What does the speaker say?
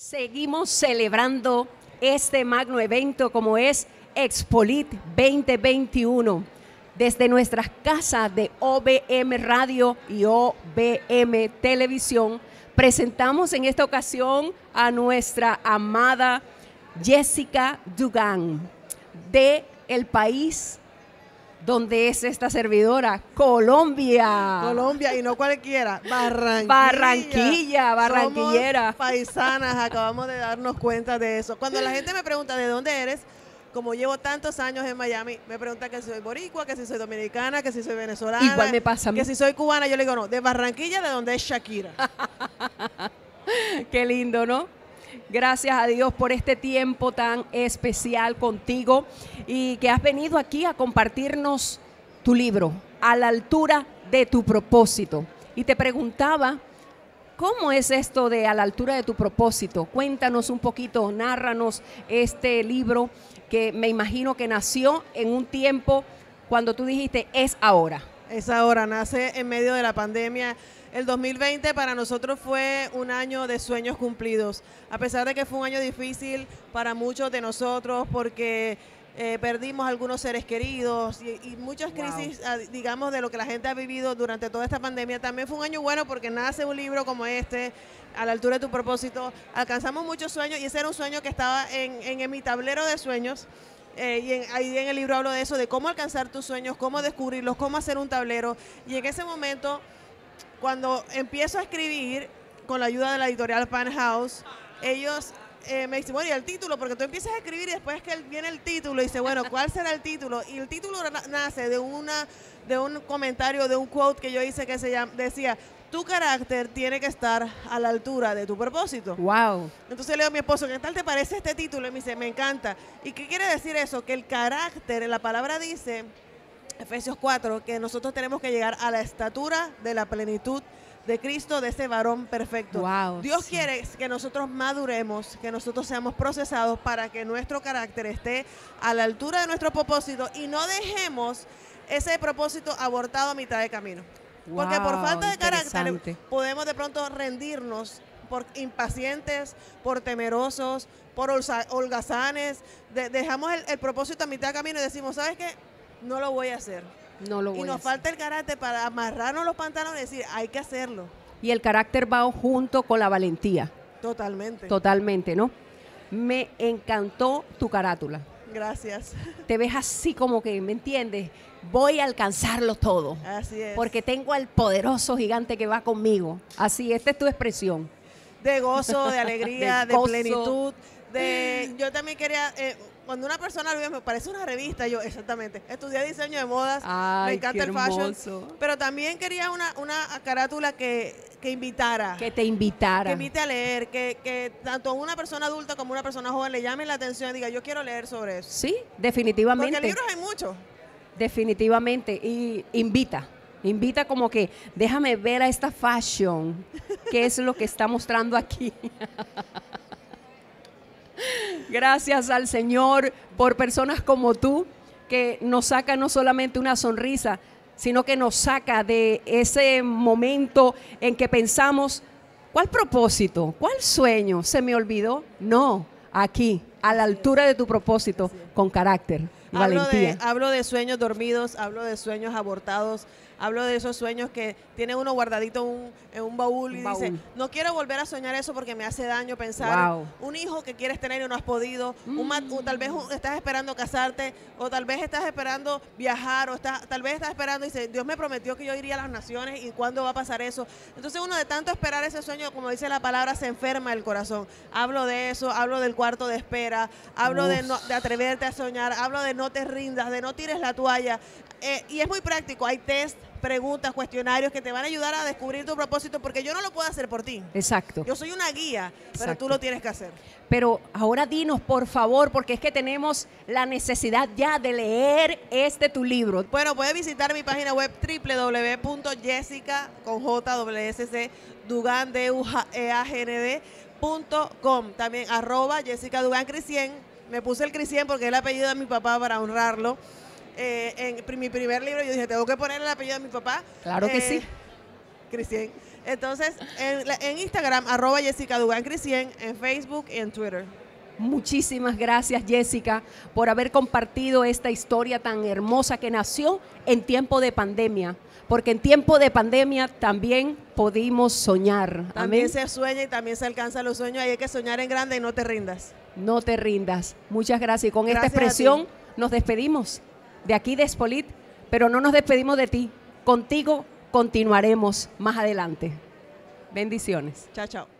Seguimos celebrando este magno evento como es Expolit 2021 desde nuestras casas de OBM Radio y OBM Televisión. Presentamos en esta ocasión a nuestra amada Jessica Dugan de el país donde es esta servidora? Colombia. Colombia y no cualquiera, Barranquilla. Barranquilla, barranquillera. Somos paisanas, acabamos de darnos cuenta de eso. Cuando la gente me pregunta de dónde eres, como llevo tantos años en Miami, me pregunta que si soy boricua, que si soy dominicana, que si soy venezolana. Igual me pasa. Que si soy cubana, yo le digo, no, de Barranquilla, de donde es Shakira. Qué lindo, ¿no? Gracias a Dios por este tiempo tan especial contigo y que has venido aquí a compartirnos tu libro, a la altura de tu propósito. Y te preguntaba, ¿cómo es esto de a la altura de tu propósito? Cuéntanos un poquito, nárranos este libro que me imagino que nació en un tiempo cuando tú dijiste, es ahora. Es ahora, nace en medio de la pandemia el 2020 para nosotros fue un año de sueños cumplidos, a pesar de que fue un año difícil para muchos de nosotros porque eh, perdimos algunos seres queridos y, muchas crisis, ah, digamos, de lo que la gente ha vivido durante toda esta pandemia. También fue un año bueno porque nace un libro como este, a la altura de tu propósito. Alcanzamos muchos sueños y ese era un sueño que estaba en, en, mi tablero de sueños. Eh, y ahí en el libro hablo de eso, de cómo alcanzar tus sueños, cómo descubrirlos, cómo hacer un tablero. Y en ese momento cuando empiezo a escribir con la ayuda de la editorial Pan House, ellos eh, me dicen, bueno, y el título, porque tú empiezas a escribir y después que viene el título y dice, bueno, ¿cuál será el título? Y el título nace de una de un comentario, de un quote que yo hice que se llama, decía, tu carácter tiene que estar a la altura de tu propósito. Wow. Entonces le digo a mi esposo, ¿qué tal te parece este título? Y me dice, me encanta. ¿Y qué quiere decir eso? Que el carácter, la palabra dice Efesios 4, que nosotros tenemos que llegar a la estatura de la plenitud de Cristo, de ese varón perfecto. Dios quiere que nosotros maduremos, que nosotros seamos procesados para que nuestro carácter esté a la altura de nuestro propósito y no dejemos ese propósito abortado a mitad de camino. Porque por falta de carácter podemos de pronto rendirnos por impacientes, por temerosos, por holgazanes. dejamos el, el propósito a mitad de camino y decimos, ¿sabes qué? no lo voy a hacer. No lo voy y nos falta el carácter para amarrarnos los pantalones y decir, hay que hacerlo. Y el carácter va junto con la valentía. Totalmente. Totalmente, ¿no? Me encantó tu carátula. Gracias. Te ves así como que, ¿me entiendes? Voy a alcanzarlo todo. Así es. Porque tengo al poderoso gigante que va conmigo. Así, esta es tu expresión. De gozo, de alegría, de, plenitud. De, yo también quería, eh, cuando una persona lo ve, me parece una revista, yo, exactamente, estudié diseño de modas, me encanta el fashion, pero también quería una, una carátula que, que invitara. Que te invitara. Que invite a leer, que, que tanto una persona adulta como una persona joven le llame la atención y diga, yo quiero leer sobre eso. Sí, definitivamente. Porque libros hay muchos. Definitivamente, y invita. Invita como que, déjame ver a esta fashion, que es lo que está mostrando aquí. Gracias al Señor por personas como tú que nos saca no solamente una sonrisa, sino que nos saca de ese momento en que pensamos, ¿cuál propósito? ¿Cuál sueño? ¿Se me olvidó? No, aquí, a la altura de tu propósito, con carácter y valentía. hablo de sueños dormidos, hablo de sueños abortados, Hablo de esos sueños que tiene uno guardadito en un baúl y dice, no quiero volver a soñar eso porque me hace daño pensar. Un hijo que quieres tener y no has podido, tal vez estás esperando casarte o tal vez estás esperando viajar o estás, tal vez estás esperando y dice, Dios me prometió que yo iría a las naciones y cuándo va a pasar eso. Entonces uno de tanto esperar ese sueño, como dice la palabra, se enferma el corazón. Hablo de eso, hablo del cuarto de espera, hablo de, de atreverte a soñar, hablo de no te rindas, de no tires la toalla. Eh, y es muy práctico, hay test preguntas, cuestionarios que te van a ayudar a descubrir tu propósito, porque yo no lo puedo hacer por ti. Exacto. Yo soy una guía, pero tú lo tienes que hacer. Pero ahora dinos, por favor, porque es que tenemos la necesidad ya de leer este tu libro. Bueno, puedes visitar mi página web www.jessica con J Dugan de e También arroba Jessica Dugan Crisien. Me puse el Crisien porque es el apellido de mi papá para honrarlo. Eh, en mi primer libro yo dije, tengo que poner el apellido de mi papá. Claro que sí. Eh, Cristian. Entonces, en, Instagram, arroba Jessica Dugan Cristian, en Facebook y en Twitter. Muchísimas gracias Jessica por haber compartido esta historia tan hermosa que nació en tiempo de pandemia, porque en tiempo de pandemia también pudimos soñar. También Amén. se sueña y también se alcanza los sueños. Y hay que soñar en grande y no te rindas. No te rindas. Muchas gracias. Y con esta Gracias expresión nos despedimos de aquí de Espolit, pero no nos despedimos de ti. Contigo continuaremos más adelante. Bendiciones. Chao, chao.